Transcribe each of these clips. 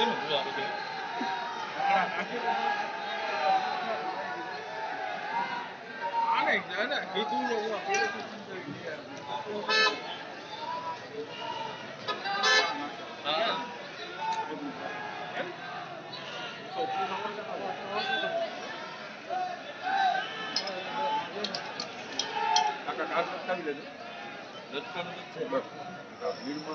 dưới mình cũng được chứ á này nhớ này cái thu lông mà cái này không chơi gì à Hãy subscribe cho kênh Ghiền Mì Gõ Để không bỏ lỡ những video hấp dẫn lên đất cân đất thế bậc cả nhưng mà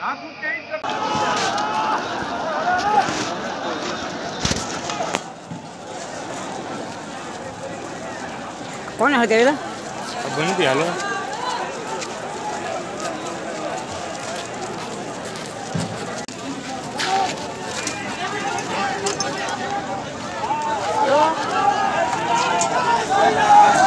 నాకు કોણ હતી પેલા બનતી હાલો Oh,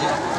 जी